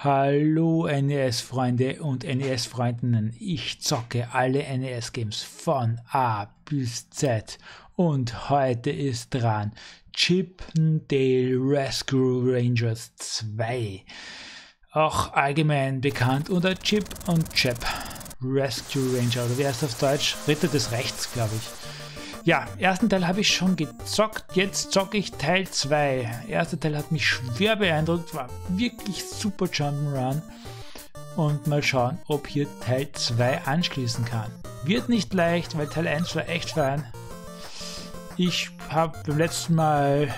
Hallo NES-Freunde und NES-Freundinnen. Ich zocke alle NES-Games von A bis Z und heute ist dran Chip Dale Rescue Rangers 2. Auch allgemein bekannt unter Chip und Chap Rescue Ranger oder wie heißt das auf Deutsch? Ritter des Rechts, glaube ich. Ja, ersten Teil habe ich schon gezockt, jetzt zocke ich Teil 2. Erster Teil hat mich schwer beeindruckt, war wirklich super Jump'n'Run. Und mal schauen, ob hier Teil 2 anschließen kann. Wird nicht leicht, weil Teil 1 war echt fein. Ich habe beim letzten Mal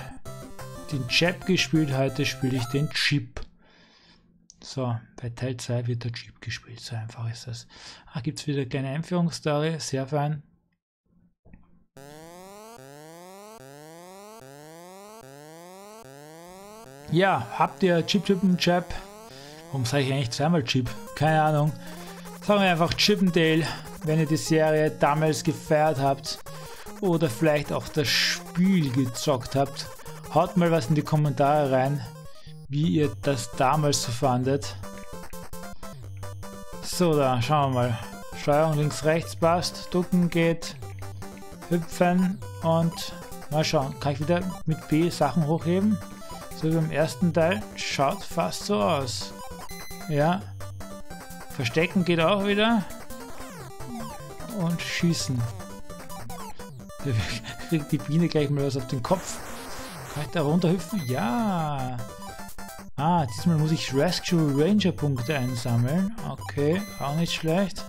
den Chap gespielt, heute spiele ich den Chip. So, bei Teil 2 wird der Chip gespielt, so einfach ist das. Ah, gibt es wieder keine Einführungsstory, sehr fein. Ja, habt ihr Chip Chip und Chap? Warum sage ich eigentlich zweimal Chip? Keine Ahnung. Sagen wir einfach Chip and Dale, wenn ihr die Serie damals gefeiert habt oder vielleicht auch das Spiel gezockt habt. Haut mal was in die Kommentare rein, wie ihr das damals so fandet. So, da schauen wir mal. Steuerung links, rechts passt, ducken geht, hüpfen und mal schauen. Kann ich wieder mit B Sachen hochheben? So wie beim ersten Teil. Schaut fast so aus. Ja. Verstecken geht auch wieder. Und schießen. Kriegt die Biene gleich mal was auf den Kopf. Kann ich da runterhüpfen? Ja. Ah, diesmal muss ich Rescue Ranger Punkte einsammeln. Okay, auch nicht schlecht.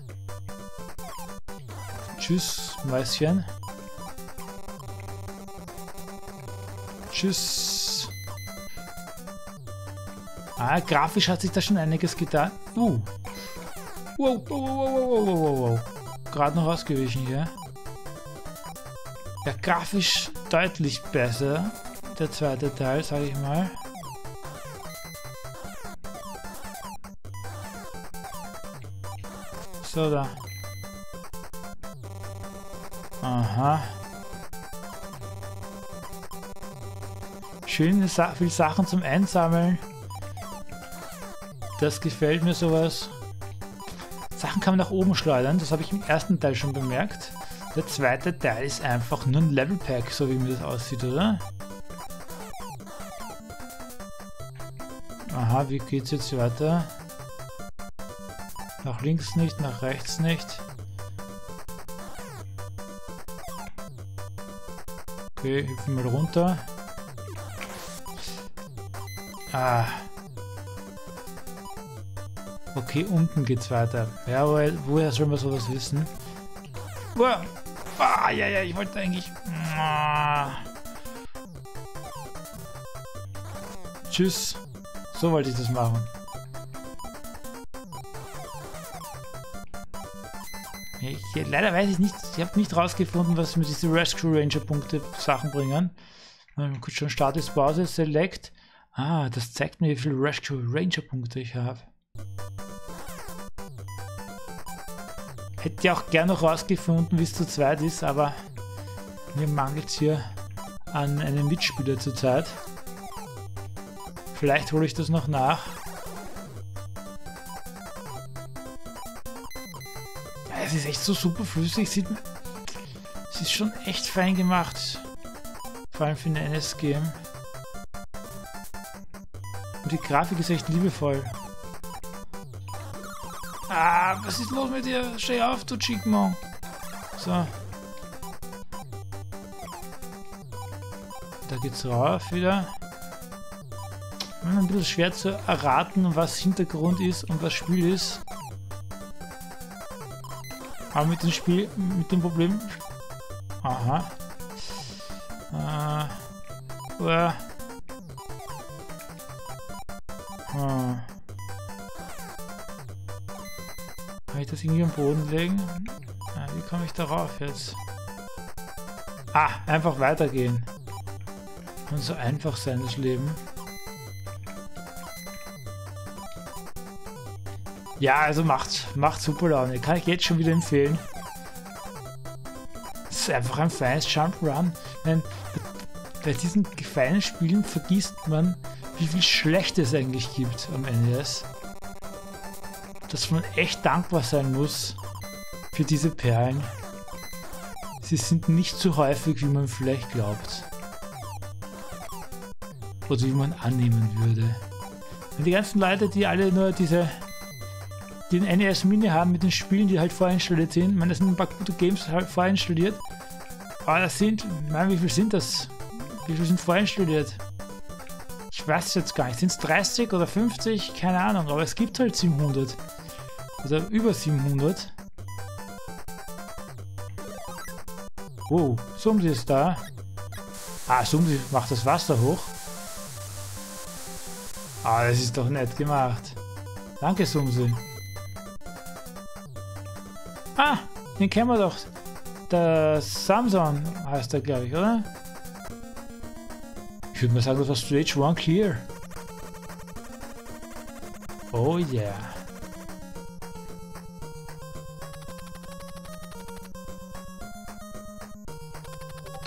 Tschüss, Mäuschen. Tschüss. Ah, grafisch hat sich da schon einiges getan. Uh. Wow, wow, wow, wow, wow, wow, wow. Gerade noch ausgewichen hier. Ja, grafisch deutlich besser. Der zweite Teil, sage ich mal. So, da. Aha. Schöne Sa viel Sachen zum Einsammeln. Das gefällt mir sowas. Sachen kann man nach oben schleudern, das habe ich im ersten Teil schon bemerkt. Der zweite Teil ist einfach nur ein Level Pack, so wie mir das aussieht, oder? Aha, wie geht's jetzt weiter? Nach links nicht, nach rechts nicht. Okay, hüpfen mal runter. Ah, Okay, unten geht's weiter. Ja, woher, woher soll man sowas wissen? Wow. Ah, ja, ja, ich wollte eigentlich... Ah. Tschüss. So wollte ich das machen. Ich, leider weiß ich nicht, ich habe nicht rausgefunden, was mir diese Rescue Ranger Punkte Sachen bringen. Kurz schon Status Pause, Select. Ah, das zeigt mir, wie viele Rescue Ranger Punkte ich habe. Hätte auch gern noch rausgefunden, wie es zu zweit ist, aber mir mangelt es hier an einem Mitspieler zurzeit. Vielleicht hole ich das noch nach. Es ist echt so super flüssig. Sieht, es ist schon echt fein gemacht. Vor allem für ein NS-Game. Und die Grafik ist echt liebevoll. Ah, was ist los mit dir? Steh auf, du Chickmon. So. Da geht's rauf wieder. Ein bisschen schwer zu erraten, was Hintergrund ist und was Spiel ist. Aber mit dem Spiel, mit dem Problem... Aha. Äh, uh. Hm. Das irgendwie am Boden legen? Ah, wie komme ich darauf jetzt? Ah, einfach weitergehen. Kann so einfach sein, das Leben. Ja, also macht, macht super Laune. Kann ich jetzt schon wieder empfehlen. Es ist einfach ein feines Jump-Run. Bei diesen feinen Spielen vergisst man, wie viel Schlechtes es eigentlich gibt am NES. Dass man echt dankbar sein muss für diese Perlen. Sie sind nicht so häufig, wie man vielleicht glaubt. Oder wie man annehmen würde. Und die ganzen Leute, die alle nur diese den NES Mini haben mit den Spielen, die halt vorinstalliert sind. Ich meine, das sind ein paar gute Games halt vorinstalliert. Aber das sind, ich meine, wie viel sind das? Wie viel sind vorinstalliert? Ich weiß jetzt gar nicht. Sind es 30 oder 50? Keine Ahnung. Aber es gibt halt 700. Oder über 700. Oh, Sumsi ist da. Ah, Sumsi macht das Wasser hoch. Ah, das ist doch nett gemacht. Danke, Sumsi. Ah, den kennen wir doch. Der Samson heißt er, glaube ich, oder? Ich würde mal sagen, das war Stage 1 clear. Oh yeah.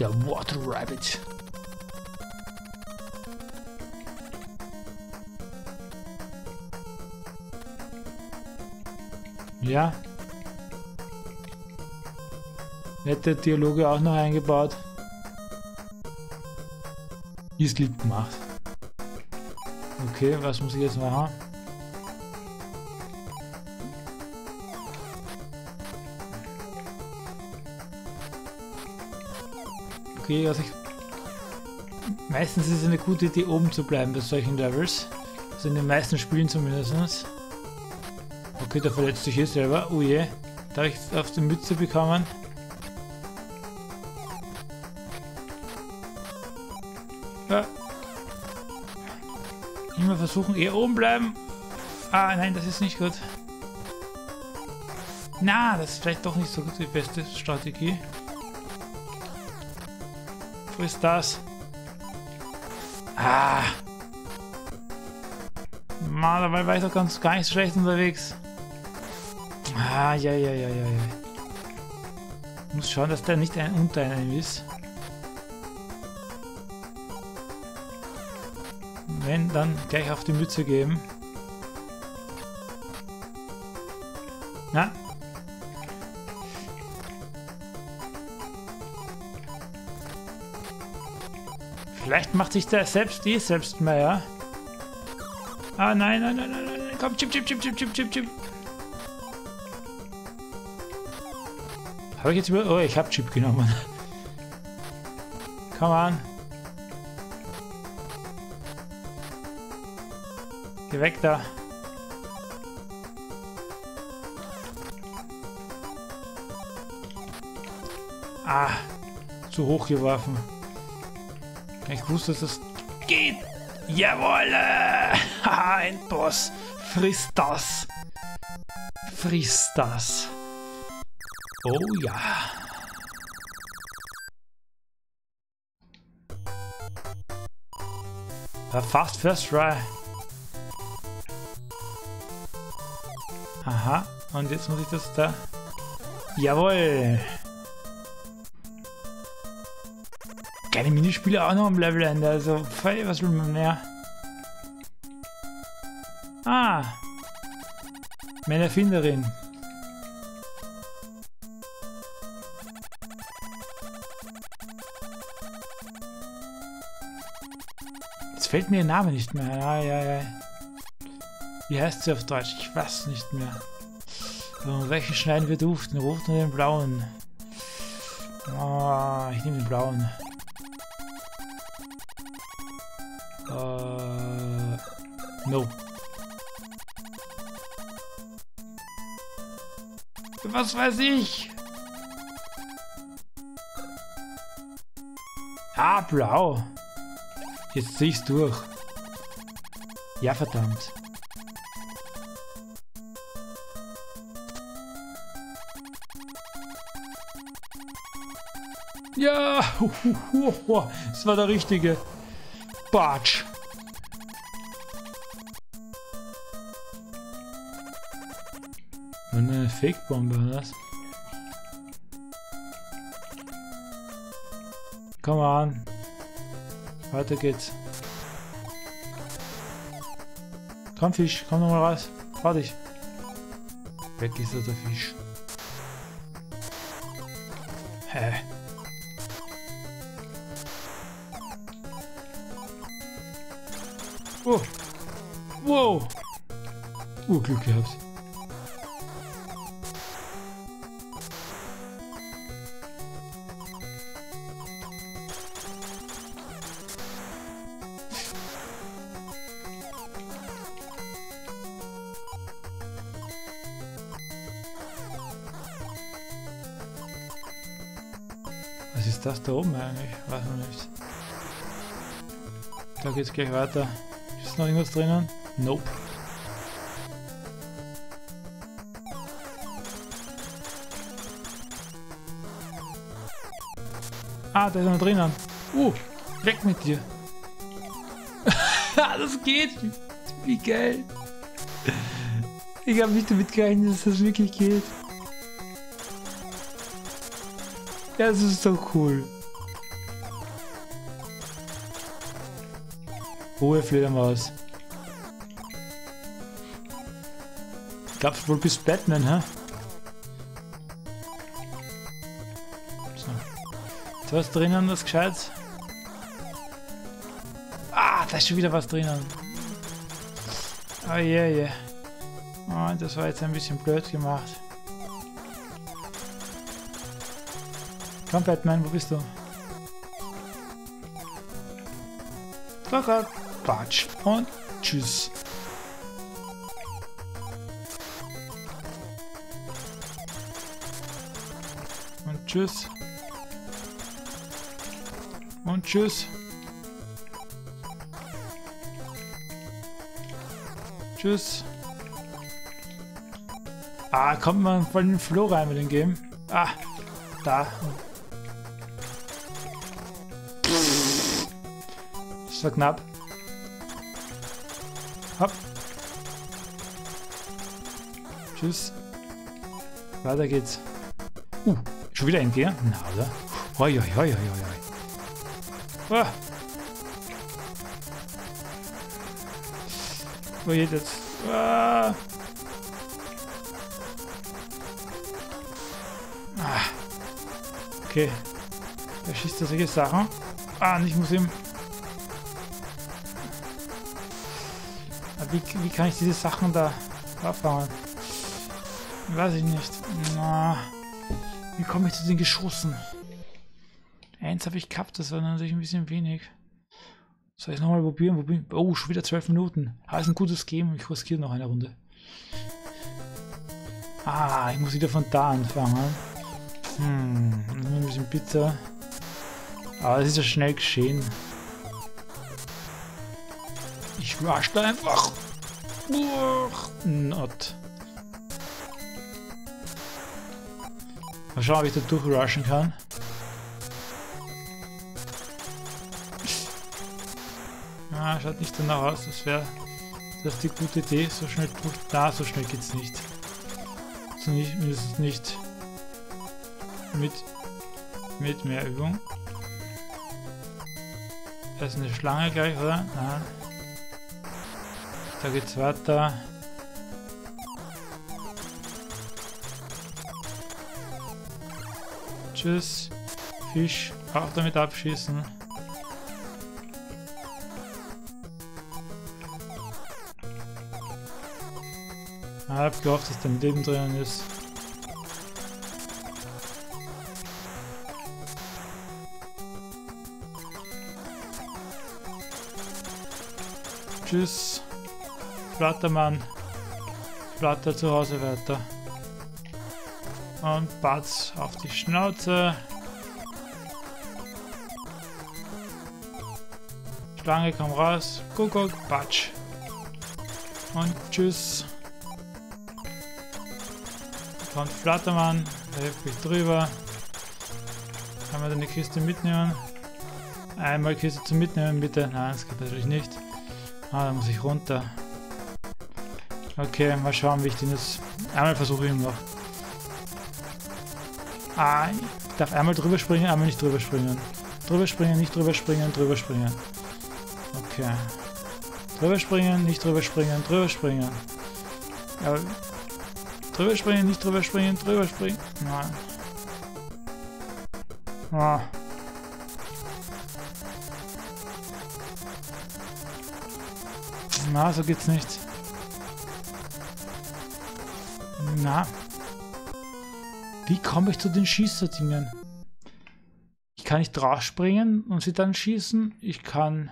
Der Water Rabbit. Ja. Nette Dialoge auch noch eingebaut. Ist lieb gemacht. Okay, was muss ich jetzt machen? Okay, also ich... Meistens ist es eine gute Idee, oben zu bleiben bei solchen Levels. Also in den meisten Spielen zumindest. Okay, der verletzt sich hier selber. Oh je. Darf ich auf die Mütze bekommen? Ja. Immer versuchen, eher oben bleiben. Ah, nein, das ist nicht gut. Na, das ist vielleicht doch nicht so gut die beste Strategie. Wo ist das? Ah. Mann, dabei war ich doch ganz gar nicht schlecht unterwegs. Ah, ja, ja, ja, ja, ja. Muss schauen, dass der nicht ein unter einem ist. Wenn, dann gleich auf die Mütze geben. Na? Macht sich der selbst die selbst mehr? Ah, nein, nein, nein, nein, nein, komm, chip, chip, chip, chip, chip, chip, chip. Habe ich jetzt über... Oh, ich habe Chip genommen. Come on. Geh weg da. Ah, zu hoch geworfen. Ich wusste, dass das geht. Jawoll! Ein Boss. Friss das. Friss das. Oh ja. Fast first try. Aha, und jetzt muss ich das da... Jawohl! Keine Minispiele auch noch am Levelende, also was will man mehr? Ah! Meine Erfinderin. Jetzt fällt mir ihr Name nicht mehr. Ja, ja, ja. Wie heißt sie auf Deutsch? Ich weiß nicht mehr. So, welchen schneiden wir durch? Den roten den blauen? Oh, ich nehme den blauen. No. Was weiß ich? Ah, blau. Jetzt zieh ich's durch. Ja, verdammt. Ja, das war der richtige. Batsch. Eine Fake-Bombe, was? Komm an. Weiter geht's. Komm Fisch, komm nochmal raus. Ich. Weg ist er, der Fisch. Hä? Oh. Wow. Oh, Glück gehabt. Das da oben eigentlich? Weiß man nicht. Da geht's gleich weiter. Ist noch irgendwas drinnen? Nope. Ah, da ist noch drinnen. Uh, weg mit dir. das geht. Wie geil. Ich habe nicht damit gerechnet, dass das wirklich geht. Das ist so cool. Ruhe, Fledermaus. Gab's wohl bis Batman, hä? So. Ist was drinnen, das gescheit? Ah, da ist schon wieder was drinnen. Oh je, je. Oh, das war jetzt ein bisschen blöd gemacht. Komm, Batman, wo bist du? Kaka, Quatsch und tschüss. Und tschüss. Und tschüss. Tschüss. Ah, kommt man voll in den Floh rein mit dem Game. Ah, da. War knapp. Hopp. Tschüss. Weiter geht's. Uh, schon wieder Endgegner? Na, oder? Hoi, hoi, hoi, hoi, hoi. Ah. Wo geht jetzt? Ah. Ah. Okay. Er schießt da solche Sachen. Ah, und ich muss ihm Wie, wie kann ich diese Sachen da abbauen? Weiß ich nicht. Na, wie komme ich zu den Geschossen? Eins habe ich gehabt, das war natürlich ein bisschen wenig. Soll ich nochmal probieren? Oh, schon wieder zwölf Minuten. Ah, ist ein gutes Game. Ich riskiere noch eine Runde. Ah, ich muss wieder von da anfangen. Hm, ein bisschen bitter. Aber es ist ja schnell geschehen. Ich rush da einfach. Not. Mal schauen, ob ich da durchrushen kann. Ah, schaut nicht danach aus, das wäre das die gute Idee. So schnell durch. Da, so schnell geht's nicht. So nicht, mindestens nicht mit, mit mehr Übung. Da ist eine Schlange gleich, oder? Nein. Da geht's weiter. Tschüss. Fisch. Auch damit abschießen. Ich hab gehofft, dass dein Leben drin ist. Tschüss. Flattermann. Flatter zu Hause weiter. Und Batz auf die Schnauze. Schlange, komm raus. Kuckuck, Batsch. Und tschüss. Kommt Flattermann, hilft mich drüber. Kann man eine Kiste mitnehmen? Einmal Kiste zum Mitnehmen, bitte. Nein, das geht natürlich nicht. Ah, da muss ich runter. Okay, mal schauen, wie ich den jetzt... Einmal versuche ich ihn noch. Ah, ich darf einmal drüber springen, einmal nicht drüber springen. Drüber springen, nicht drüber springen, drüber springen. Okay. Drüber springen, nicht drüber springen, drüber springen. Aber Drüber springen, nicht drüber springen, drüber springen. Nein. Ah. Na, so geht's nicht. Na. Wie komme ich zu den Schießerdingen? Ich kann nicht draufspringen und sie dann schießen. Ich kann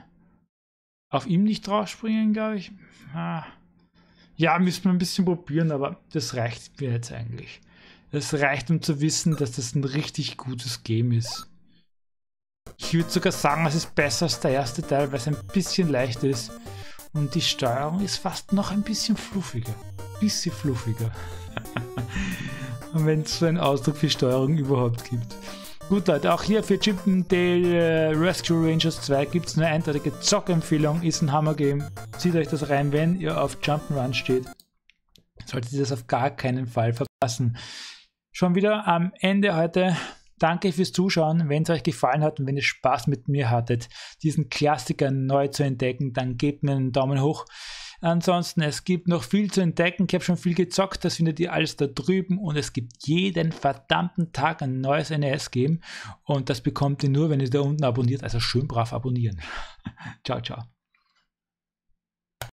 auf ihm nicht draufspringen, glaube ich. Ah. Ja, müssen wir ein bisschen probieren, aber das reicht mir jetzt eigentlich. Das reicht, um zu wissen, dass das ein richtig gutes Game ist. Ich würde sogar sagen, es ist besser als der erste Teil, weil es ein bisschen leicht ist. Und die Steuerung ist fast noch ein bisschen fluffiger. Bisschen fluffiger. Wenn es so einen Ausdruck für Steuerung überhaupt gibt. Gut, Leute, auch hier für Chippendale Rescue Rangers 2 gibt es eine eindeutige Zockempfehlung. Ist ein Hammer-Game. Zieht euch das rein, wenn ihr auf Jump'n'Run steht. Solltet ihr das auf gar keinen Fall verpassen. Schon wieder am Ende heute. Danke fürs Zuschauen. Wenn es euch gefallen hat und wenn ihr Spaß mit mir hattet, diesen Klassiker neu zu entdecken, dann gebt mir einen Daumen hoch. Ansonsten, es gibt noch viel zu entdecken. Ich habe schon viel gezockt, das findet ihr alles da drüben und es gibt jeden verdammten Tag ein neues NES-Game und das bekommt ihr nur, wenn ihr da unten abonniert. Also schön brav abonnieren. ciao, ciao.